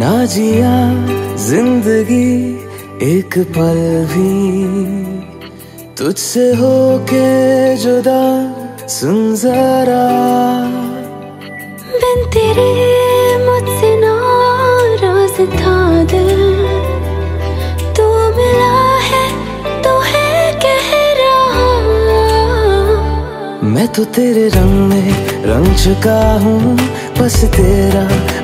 ना जिया ज़िंदगी एक पल भी। तुझसे होके जुदा सुन जरा। बिन तेरे मुझसे नाराज़ था दिल। मैं तो तेरे रंग में रंग चुका हूँ बस तेरा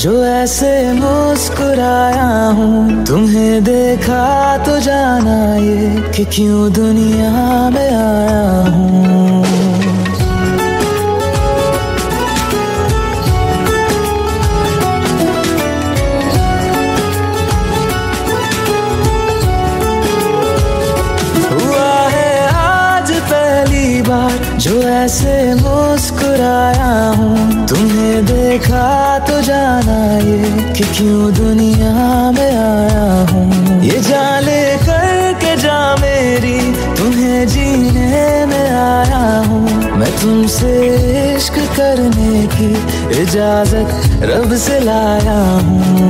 जो ऐसे मुस्कुराया हूँ। तुम्हें देखा तो जाना ये कि क्यों दुनिया में आया हूँ। जो ऐसे मुस्कुराया हूँ। तुम्हें देखा कि क्यों दुनिया में आया हूँ? ये जाले करके जा मेरी, तुम्हें जीने में आया हूँ। मैं तुमसे इश्क करने की इजाज़त रब से लाया हूँ।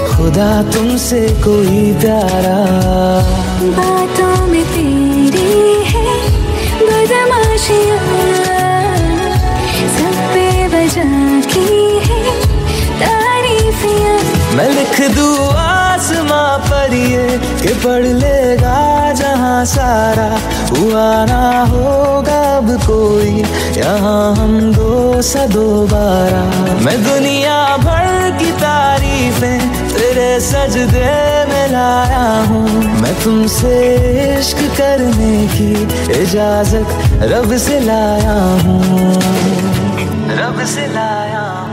खुदा तुमसे कोई प्यारा। बातों में तेरी है सब पे वजह की है तारीफियाँ मैं लिख दूँ आसमां पर ये कि पढ़ लेगा जहाँ सारा। हुआ ना होगा अब कोई यहाँ हम दो सा दोबारा मैं दुनिया भर की तारीफें तेरे सजदे में लाया हूँ। मैं तुमसे इश्क करने की इजाज़त रब से लाया हूँ। रब से लाया हूँ।